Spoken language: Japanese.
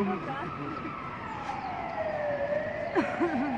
Ma dai, no, queste colazioni mi sono mai ispirate. Vedete qua,